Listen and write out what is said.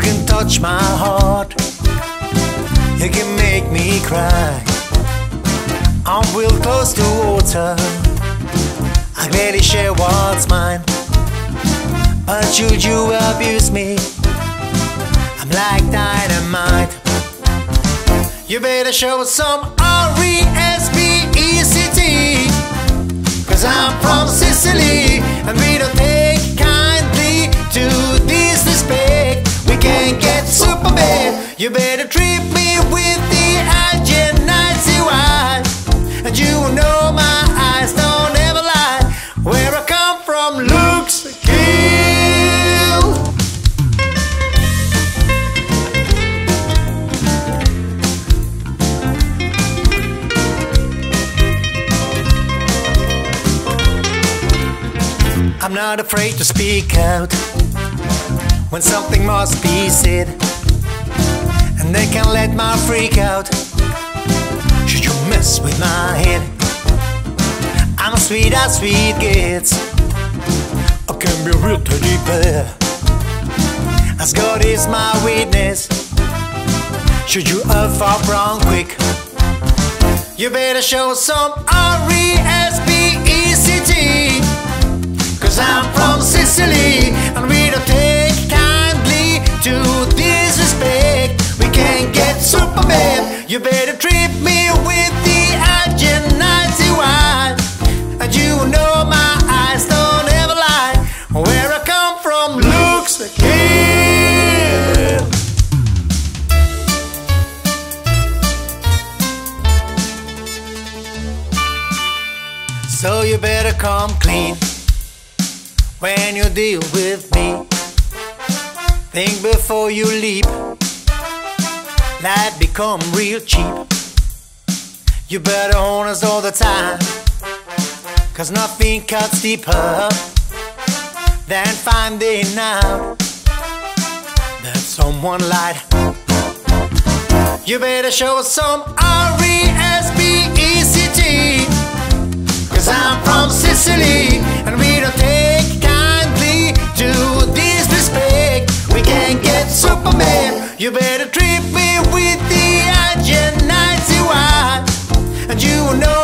touch my heart. You can make me cry. I'm real close to water. I gladly share what's mine. But should you abuse me, I'm like dynamite. You better show some R-E-S-P-E-C-T Cause I'm from Sicily and we don't You better treat me with the Argentine wine And you will know my eyes don't ever lie. Where I come from looks kill I'm not afraid to speak out when something must be said, and they can't let my freak out. Should you mess with my head? I'm as sweet as sweet gets. I can be real teddy bear. As God is my witness, should you ever wrong quick? You better show some R-E-S-P-E-C-T You better treat me with the Argentine wine. And you know my eyes don't ever lie. Where I come from looks hell. So you better come clean when you deal with me. Think before you leap. Life become real cheap. You better own us all the time. Cause nothing cuts deeper than finding out that someone lied. You better show us some R-E-S-P-E-C-T Cause I'm from Sicily and we don't take kindly to disrespect. We can't get super mad. You better treat me with the eyes night and you will know.